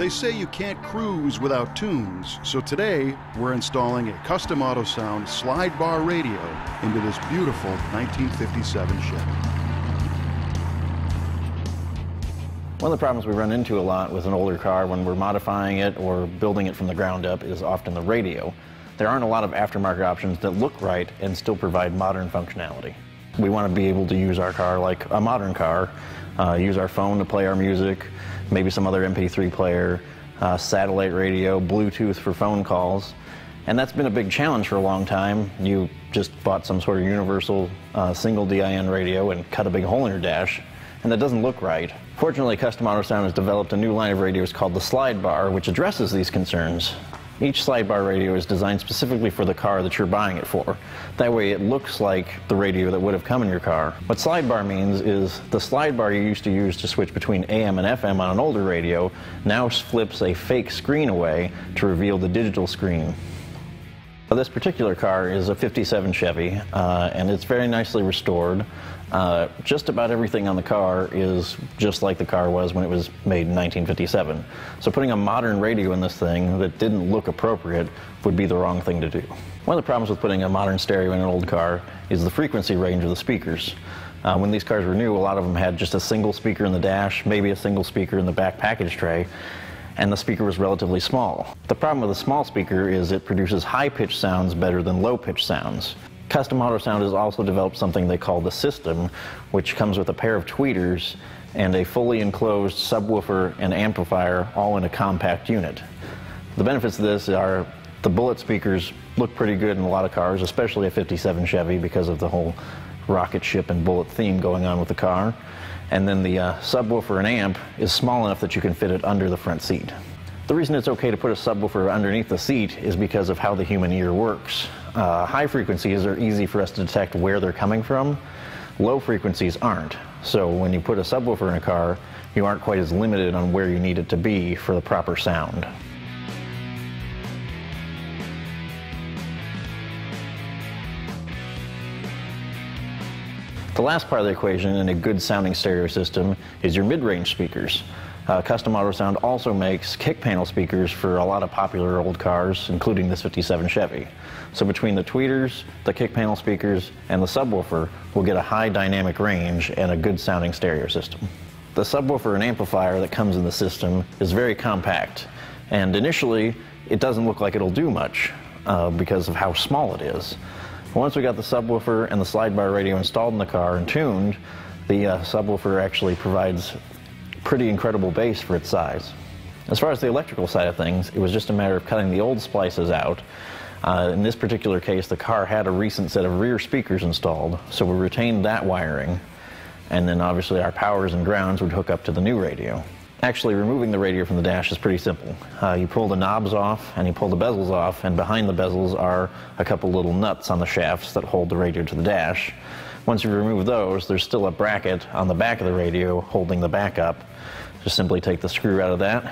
They say you can't cruise without tunes, so today we're installing a custom auto sound slide bar radio into this beautiful 1957 Chevy. One of the problems we run into a lot with an older car when we're modifying it or building it from the ground up is often the radio. There aren't a lot of aftermarket options that look right and still provide modern functionality. We want to be able to use our car like a modern car, uh, use our phone to play our music, maybe some other MP3 player, uh, satellite radio, Bluetooth for phone calls. And that's been a big challenge for a long time. You just bought some sort of universal uh, single DIN radio and cut a big hole in your dash, and that doesn't look right. Fortunately, Custom Autosound has developed a new line of radios called the Slidebar, which addresses these concerns. Each slide bar radio is designed specifically for the car that you're buying it for. That way it looks like the radio that would have come in your car. What slide bar means is the slide bar you used to use to switch between AM and FM on an older radio now flips a fake screen away to reveal the digital screen. This particular car is a 57 Chevy, uh, and it's very nicely restored. Uh, just about everything on the car is just like the car was when it was made in 1957. So putting a modern radio in this thing that didn't look appropriate would be the wrong thing to do. One of the problems with putting a modern stereo in an old car is the frequency range of the speakers. Uh, when these cars were new, a lot of them had just a single speaker in the dash, maybe a single speaker in the back package tray, and the speaker was relatively small. The problem with a small speaker is it produces high-pitched sounds better than low-pitched sounds. Custom Autosound has also developed something they call the system, which comes with a pair of tweeters and a fully enclosed subwoofer and amplifier all in a compact unit. The benefits of this are the bullet speakers look pretty good in a lot of cars, especially a 57 Chevy because of the whole rocket ship and bullet theme going on with the car. And then the uh, subwoofer and amp is small enough that you can fit it under the front seat. The reason it's okay to put a subwoofer underneath the seat is because of how the human ear works. Uh, high frequencies are easy for us to detect where they're coming from. Low frequencies aren't. So when you put a subwoofer in a car, you aren't quite as limited on where you need it to be for the proper sound. The last part of the equation in a good sounding stereo system is your mid-range speakers. Uh, Custom Autosound also makes kick panel speakers for a lot of popular old cars, including this 57 Chevy. So between the tweeters, the kick panel speakers, and the subwoofer, we'll get a high dynamic range and a good sounding stereo system. The subwoofer and amplifier that comes in the system is very compact, and initially it doesn't look like it'll do much uh, because of how small it is. Once we got the subwoofer and the slide bar radio installed in the car and tuned, the uh, subwoofer actually provides pretty incredible bass for its size. As far as the electrical side of things, it was just a matter of cutting the old splices out. Uh, in this particular case, the car had a recent set of rear speakers installed, so we retained that wiring, and then obviously our powers and grounds would hook up to the new radio. Actually, removing the radio from the dash is pretty simple. Uh, you pull the knobs off and you pull the bezels off, and behind the bezels are a couple little nuts on the shafts that hold the radio to the dash. Once you remove those, there's still a bracket on the back of the radio holding the back up. Just simply take the screw out of that,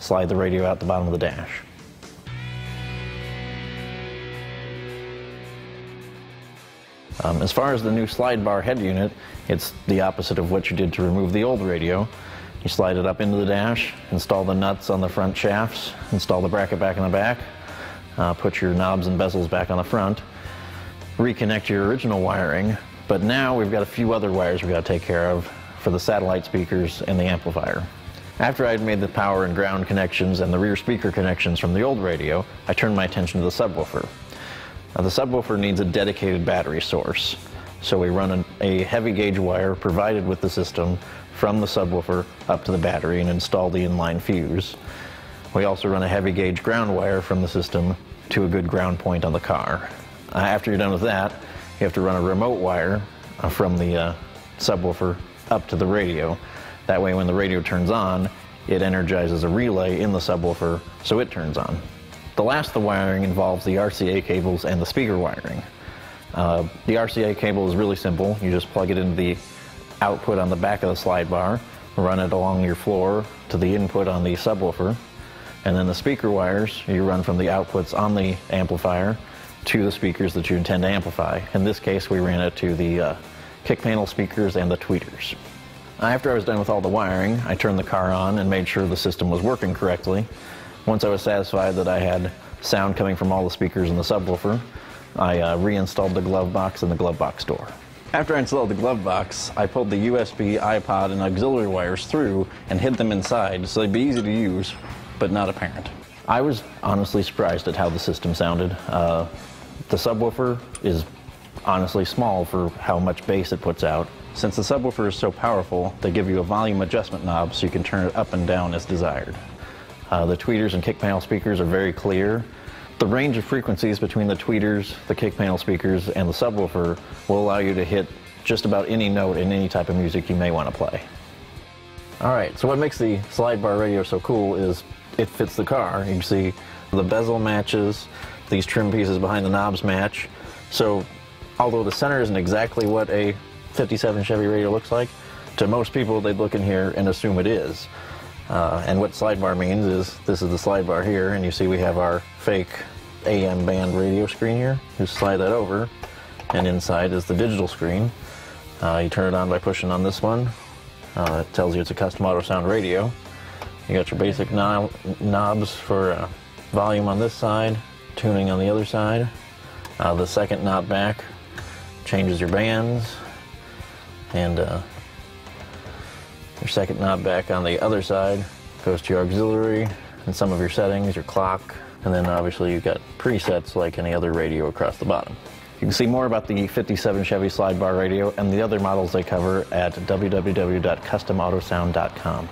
slide the radio out the bottom of the dash. Um, as far as the new slide bar head unit, it's the opposite of what you did to remove the old radio. You slide it up into the dash, install the nuts on the front shafts, install the bracket back in the back, uh, put your knobs and bezels back on the front, reconnect your original wiring, but now we've got a few other wires we've got to take care of for the satellite speakers and the amplifier. After I'd made the power and ground connections and the rear speaker connections from the old radio, I turned my attention to the subwoofer. Now the subwoofer needs a dedicated battery source. So we run a heavy gauge wire provided with the system from the subwoofer up to the battery and install the inline fuse. We also run a heavy gauge ground wire from the system to a good ground point on the car. Uh, after you're done with that, you have to run a remote wire uh, from the uh, subwoofer up to the radio. That way when the radio turns on, it energizes a relay in the subwoofer so it turns on. The last of the wiring involves the RCA cables and the speaker wiring. Uh, the RCA cable is really simple. You just plug it into the output on the back of the slide bar, run it along your floor to the input on the subwoofer, and then the speaker wires you run from the outputs on the amplifier to the speakers that you intend to amplify. In this case, we ran it to the uh, kick panel speakers and the tweeters. After I was done with all the wiring, I turned the car on and made sure the system was working correctly. Once I was satisfied that I had sound coming from all the speakers in the subwoofer, I uh, reinstalled the glove box in the glove box door. After I installed the glove box, I pulled the USB, iPod, and auxiliary wires through and hid them inside so they'd be easy to use, but not apparent. I was honestly surprised at how the system sounded. Uh, the subwoofer is honestly small for how much bass it puts out. Since the subwoofer is so powerful, they give you a volume adjustment knob so you can turn it up and down as desired. Uh, the tweeters and kick panel speakers are very clear. The range of frequencies between the tweeters, the kick panel speakers, and the subwoofer will allow you to hit just about any note in any type of music you may want to play. All right, so what makes the slide bar radio so cool is it fits the car. You can see the bezel matches, these trim pieces behind the knobs match. So although the center isn't exactly what a 57 Chevy radio looks like, to most people they'd look in here and assume it is. Uh, and what slide bar means is this is the slide bar here, and you see we have our fake AM band radio screen here. You slide that over, and inside is the digital screen. Uh, you turn it on by pushing on this one. Uh, it tells you it's a custom auto sound radio. You got your basic knob knobs for uh, volume on this side, tuning on the other side. Uh, the second knob back changes your bands, and uh, your second knob back on the other side goes to your auxiliary and some of your settings, your clock, and then obviously you've got presets like any other radio across the bottom. You can see more about the 57 Chevy slide bar radio and the other models they cover at www.customautosound.com.